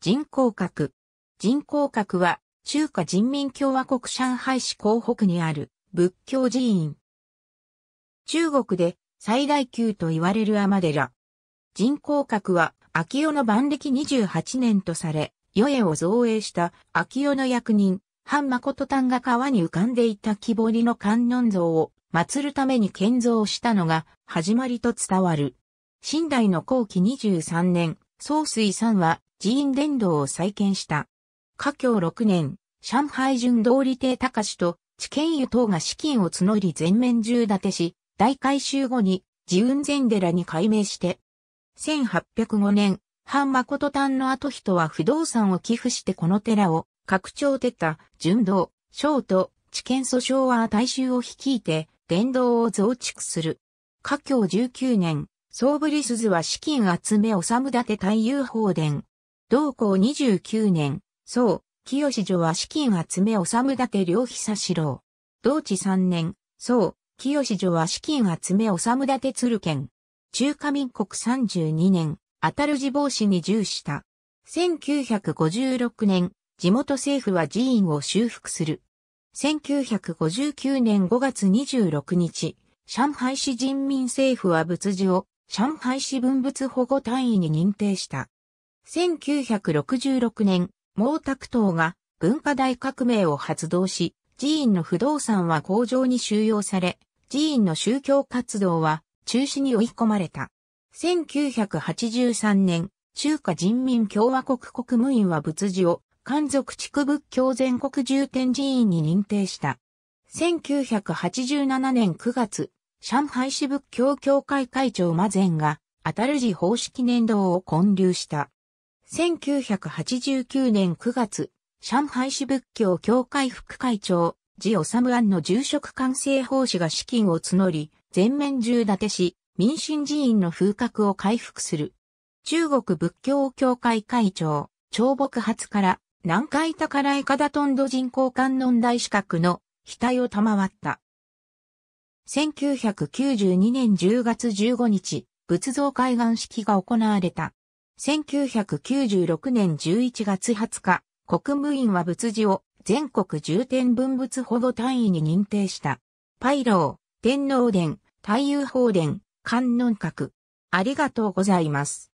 人工閣。人工閣は中華人民共和国上海市港北にある仏教寺院。中国で最大級と言われる天寺。人工閣は秋代の万暦28年とされ、与江を造営した秋代の役人、藩誠丹が川に浮かんでいた木彫りの観音像を祀るために建造したのが始まりと伝わる。清代の後期23年、総水さんは寺院伝道を再建した。華僑6年、上海順道理帝隆と知見湯等が資金を募り全面重立てし、大改修後に自雲禅寺に改名して、1805年、藩誠丹の後人は不動産を寄付してこの寺を拡張てた順道、小と知見訴訟は大衆を率いて伝道を増築する。華僑19年、総武利鈴は資金集め治立て太遊法殿。同校29年、宋、清女は資金集め治立て両久四郎。同治3年、宋、清女は資金集め治立鶴県。中華民国32年、当たる自防止に従した。1956年、地元政府は寺院を修復する。1959年5月26日、上海市人民政府は仏寺を上海市文物保護単位に認定した。1966年、毛沢東が文化大革命を発動し、寺院の不動産は工場に収容され、寺院の宗教活動は中止に追い込まれた。1983年、中華人民共和国国務院は仏寺を漢族地区仏教全国重点寺院に認定した。1987年9月、上海市仏教協会会長馬前が、当たる寺方式年度を建立した。1989年9月、上海市仏教協会副会長、ジオサムアンの住職完成奉仕が資金を募り、全面重立てし、民進寺院の風格を回復する。中国仏教協会会長、長木発から南海宝井カダトンド人工観音大資格の額を賜った。1992年10月15日、仏像海岸式が行われた。1996年11月20日、国務院は仏寺を全国重点文物保護単位に認定した。パイロー、天皇殿、太遊法殿、観音閣。ありがとうございます。